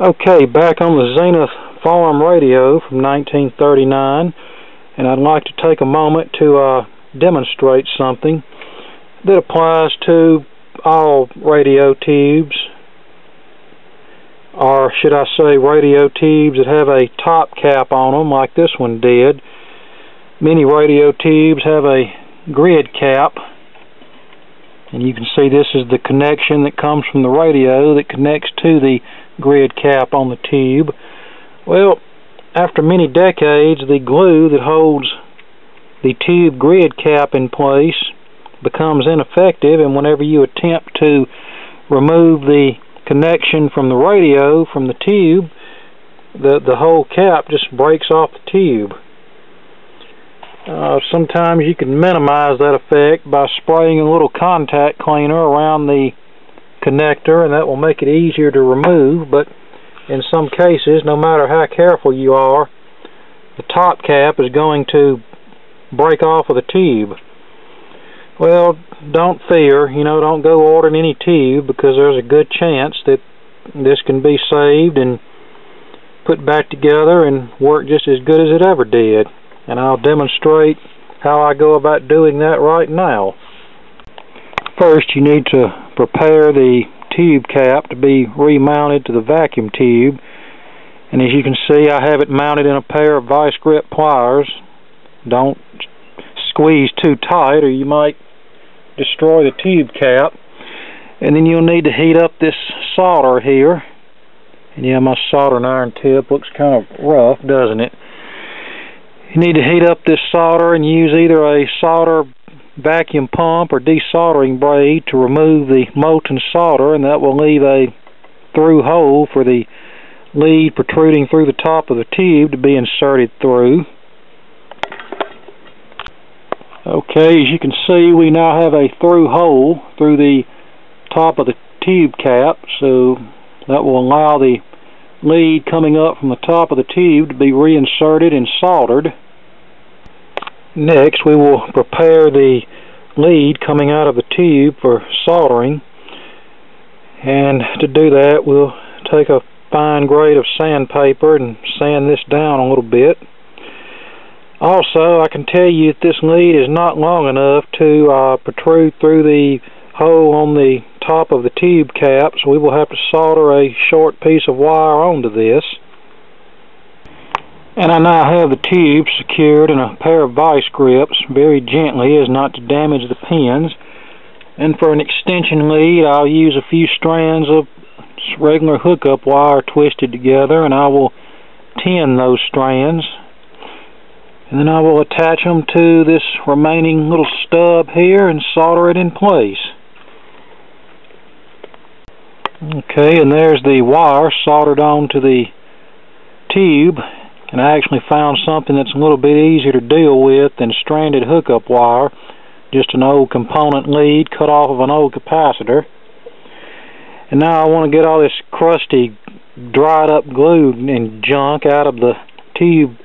Okay, back on the Zenith farm radio from 1939, and I'd like to take a moment to uh, demonstrate something that applies to all radio tubes, or should I say radio tubes that have a top cap on them like this one did. Many radio tubes have a grid cap and you can see this is the connection that comes from the radio that connects to the grid cap on the tube. Well, after many decades, the glue that holds the tube grid cap in place becomes ineffective, and whenever you attempt to remove the connection from the radio from the tube, the, the whole cap just breaks off the tube. Uh, sometimes you can minimize that effect by spraying a little contact cleaner around the connector and that will make it easier to remove. But in some cases no matter how careful you are the top cap is going to break off of the tube. Well don't fear. You know don't go ordering any tube because there's a good chance that this can be saved and put back together and work just as good as it ever did and I'll demonstrate how I go about doing that right now. First you need to prepare the tube cap to be remounted to the vacuum tube and as you can see I have it mounted in a pair of vice grip pliers. Don't squeeze too tight or you might destroy the tube cap and then you'll need to heat up this solder here and yeah my soldering iron tip looks kind of rough doesn't it you need to heat up this solder and use either a solder vacuum pump or desoldering braid to remove the molten solder and that will leave a through hole for the lead protruding through the top of the tube to be inserted through. Okay, as you can see we now have a through hole through the top of the tube cap so that will allow the lead coming up from the top of the tube to be reinserted and soldered. Next we will prepare the lead coming out of the tube for soldering and to do that we'll take a fine grade of sandpaper and sand this down a little bit. Also I can tell you that this lead is not long enough to uh, protrude through the hole on the top of the tube cap so we will have to solder a short piece of wire onto this. And I now have the tube secured in a pair of vice grips very gently as not to damage the pins. And for an extension lead I'll use a few strands of regular hookup wire twisted together and I will tin those strands and then I will attach them to this remaining little stub here and solder it in place. Okay, and there's the wire soldered onto the tube. And I actually found something that's a little bit easier to deal with than stranded hookup wire. Just an old component lead cut off of an old capacitor. And now I want to get all this crusty, dried up glue and junk out of the tube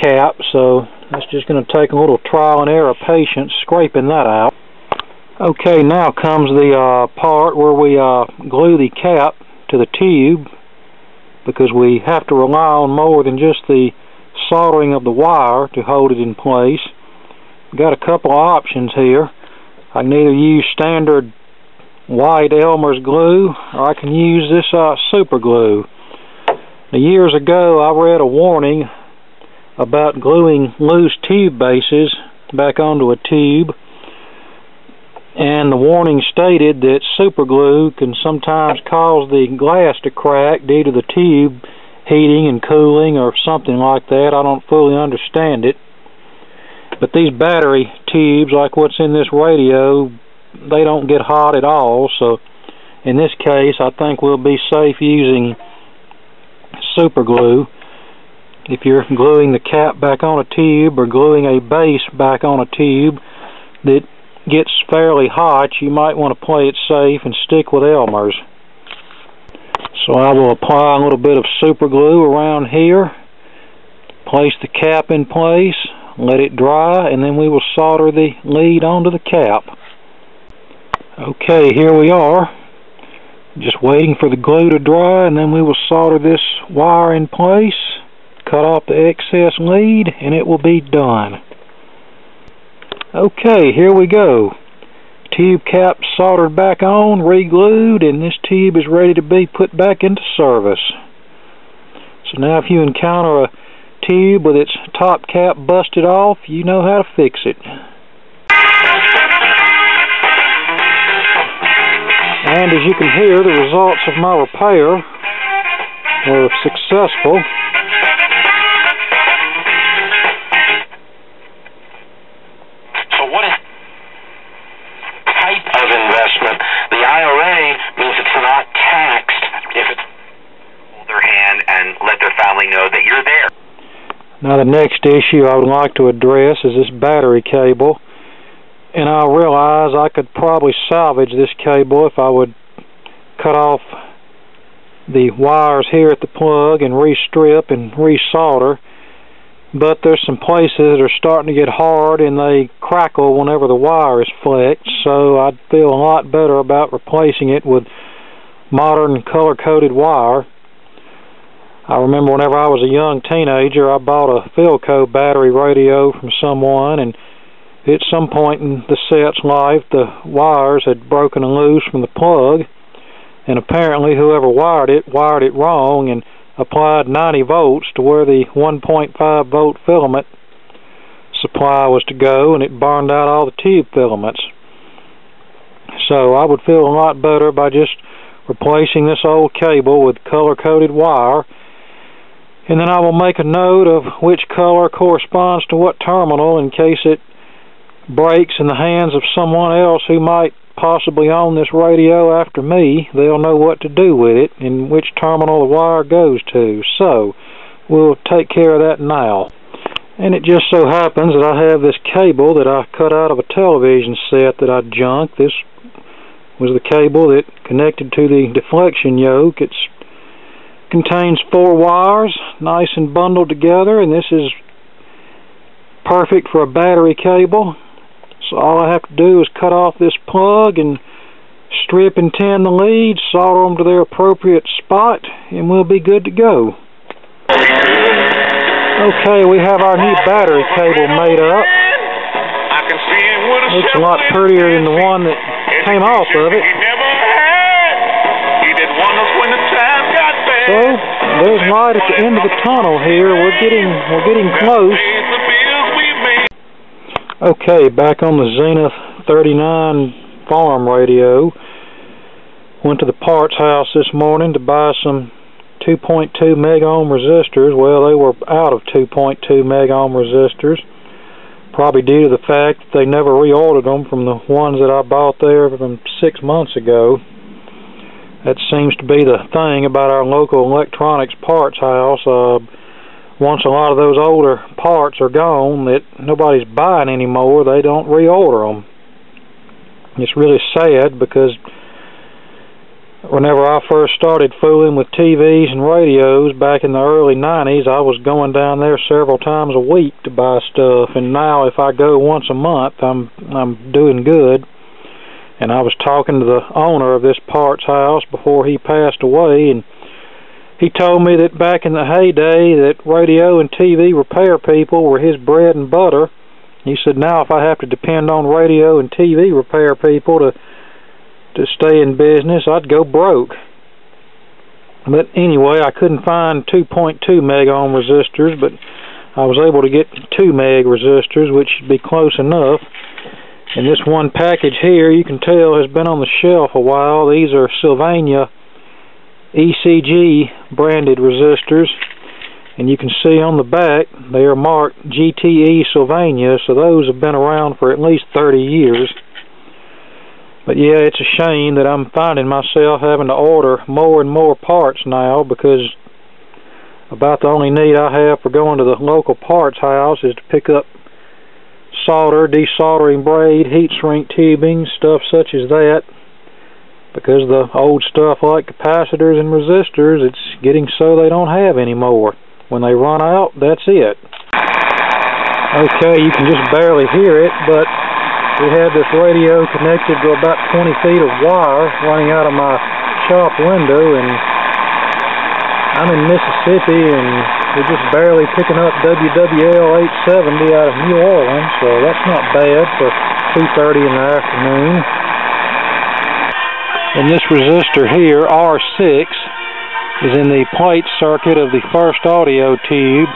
cap. So that's just going to take a little trial and error patience scraping that out. Okay, now comes the uh, part where we uh, glue the cap to the tube because we have to rely on more than just the soldering of the wire to hold it in place. We've got a couple of options here. I can either use standard white Elmer's glue or I can use this uh, super glue. Now, years ago I read a warning about gluing loose tube bases back onto a tube and the warning stated that superglue can sometimes cause the glass to crack due to the tube heating and cooling or something like that. I don't fully understand it. But these battery tubes, like what's in this radio, they don't get hot at all. So in this case, I think we'll be safe using superglue. If you're gluing the cap back on a tube or gluing a base back on a tube that gets fairly hot, you might want to play it safe and stick with Elmer's. So I will apply a little bit of super glue around here, place the cap in place, let it dry, and then we will solder the lead onto the cap. Okay, here we are. Just waiting for the glue to dry and then we will solder this wire in place, cut off the excess lead, and it will be done. Okay, here we go. Tube cap soldered back on, re-glued, and this tube is ready to be put back into service. So now if you encounter a tube with its top cap busted off, you know how to fix it. And as you can hear, the results of my repair were successful. The next issue I would like to address is this battery cable. And I realized I could probably salvage this cable if I would cut off the wires here at the plug and restrip and resolder. But there's some places that are starting to get hard and they crackle whenever the wire is flexed. So I'd feel a lot better about replacing it with modern color-coded wire I remember whenever I was a young teenager I bought a Philco battery radio from someone and at some point in the set's life, the wires had broken loose from the plug, and apparently whoever wired it wired it wrong and applied 90 volts to where the 1.5 volt filament supply was to go, and it burned out all the tube filaments. So I would feel a lot better by just replacing this old cable with color-coded wire and then I will make a note of which color corresponds to what terminal in case it breaks in the hands of someone else who might possibly own this radio after me, they'll know what to do with it and which terminal the wire goes to. So, we'll take care of that now. And it just so happens that I have this cable that I cut out of a television set that I junked. This was the cable that connected to the deflection yoke. It contains four wires, nice and bundled together, and this is perfect for a battery cable. So all I have to do is cut off this plug and strip and tin the leads, solder them to their appropriate spot, and we'll be good to go. Okay, we have our new battery cable made up. Looks a lot prettier than the one that came off of it. So, there's light at the end of the tunnel here. We're getting we're getting close. Okay, back on the Zenith 39 farm radio. Went to the parts house this morning to buy some 2.2 megohm resistors. Well, they were out of 2.2 megohm resistors. Probably due to the fact that they never reordered them from the ones that I bought there from six months ago. That seems to be the thing about our local electronics parts house. Uh, once a lot of those older parts are gone that nobody's buying anymore, they don't reorder them. It's really sad because whenever I first started fooling with TVs and radios back in the early 90s, I was going down there several times a week to buy stuff, and now if I go once a month, I'm I'm doing good. And I was talking to the owner of this parts house before he passed away, and he told me that back in the heyday that radio and TV repair people were his bread and butter. He said now if I have to depend on radio and TV repair people to to stay in business, I'd go broke. But anyway, I couldn't find 2.2 meg ohm resistors, but I was able to get 2 meg resistors, which should be close enough. And this one package here, you can tell, has been on the shelf a while. These are Sylvania ECG branded resistors. And you can see on the back they are marked GTE Sylvania. So those have been around for at least 30 years. But yeah it's a shame that I'm finding myself having to order more and more parts now because about the only need I have for going to the local parts house is to pick up solder, desoldering braid, heat shrink tubing, stuff such as that because the old stuff like capacitors and resistors, it's getting so they don't have anymore. When they run out, that's it. Okay, you can just barely hear it, but we had this radio connected to about 20 feet of wire running out of my shop window and I'm in Mississippi and we're just barely picking up WWL 870 out of New Orleans, so that's not bad for 2.30 in the afternoon. And this resistor here, R6, is in the plate circuit of the first audio tube.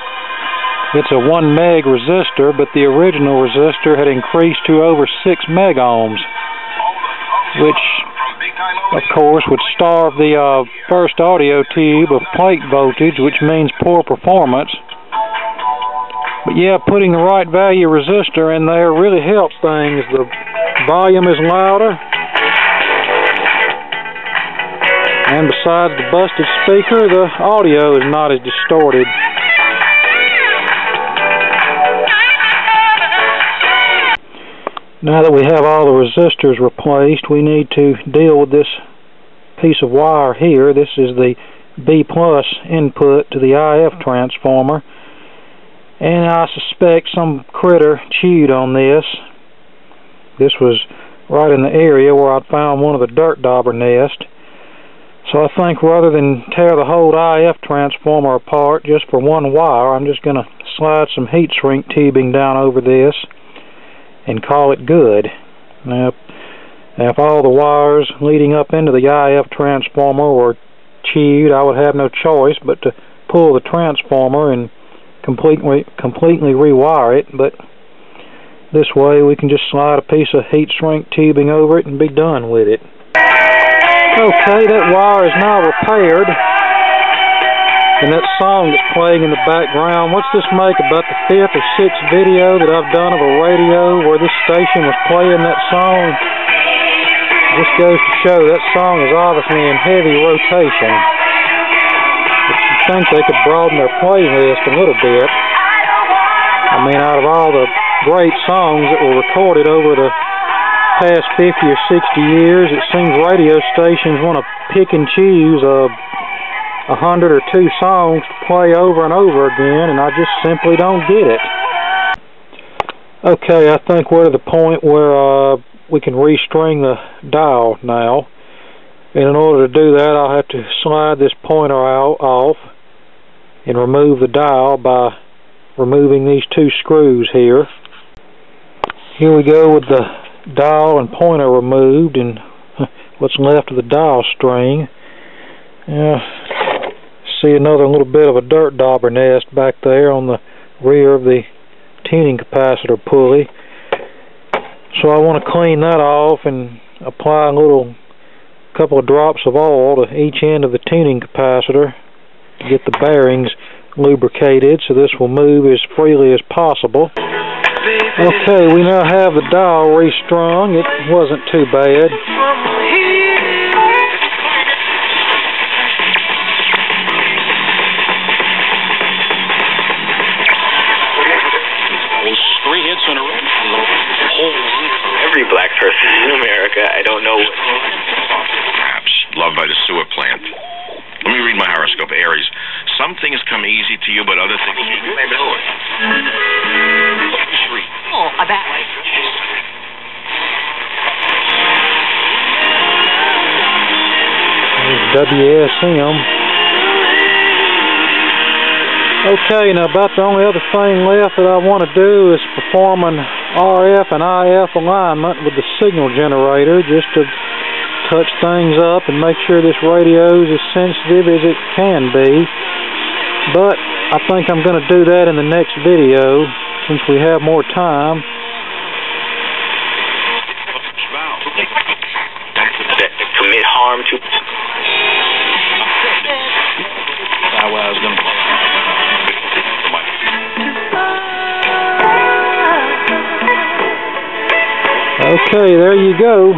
It's a 1 meg resistor, but the original resistor had increased to over 6 meg ohms, which of course would starve the uh, first audio tube of plate voltage, which means poor performance. But yeah, putting the right value resistor in there really helps things. The volume is louder. And besides the busted speaker, the audio is not as distorted. Now that we have all the resistors replaced, we need to deal with this piece of wire here. This is the B plus input to the IF transformer. And I suspect some critter chewed on this. This was right in the area where I found one of the dirt dauber nests. So I think rather than tear the whole IF transformer apart just for one wire, I'm just going to slide some heat shrink tubing down over this and call it good. Now, if all the wires leading up into the IF transformer were chewed, I would have no choice but to pull the transformer and completely completely rewire it, but this way we can just slide a piece of heat shrink tubing over it and be done with it. Okay, that wire is now repaired. And that song that's playing in the background, what's this make about the fifth or sixth video that I've done of a radio where this station was playing that song? This goes to show that song is obviously in heavy rotation. But you think they could broaden their playlist a little bit. I mean, out of all the great songs that were recorded over the past 50 or 60 years, it seems radio stations want to pick and choose a a hundred or two songs to play over and over again, and I just simply don't get it. Okay, I think we're to the point where uh, we can restring the dial now. And in order to do that, I'll have to slide this pointer out off and remove the dial by removing these two screws here. Here we go with the dial and pointer removed and what's left of the dial string. Yeah, see another little bit of a dirt dauber nest back there on the rear of the tuning capacitor pulley. So I want to clean that off and apply a little couple of drops of oil to each end of the tuning capacitor to get the bearings lubricated so this will move as freely as possible. Okay, we now have the dial restrung. It wasn't too bad. America. I don't know. Perhaps loved by the sewer plant. Let me read my horoscope, Aries. Some things come easy to you, but other things you may know it. Oh, about. WSM. Okay, now about the only other thing left that I want to do is perform an RF and IF alignment with the signal generator just to touch things up and make sure this radio is as sensitive as it can be. But I think I'm going to do that in the next video since we have more time. commit harm to. Okay, there you go.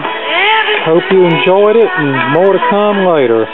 Hope you enjoyed it and more to come later.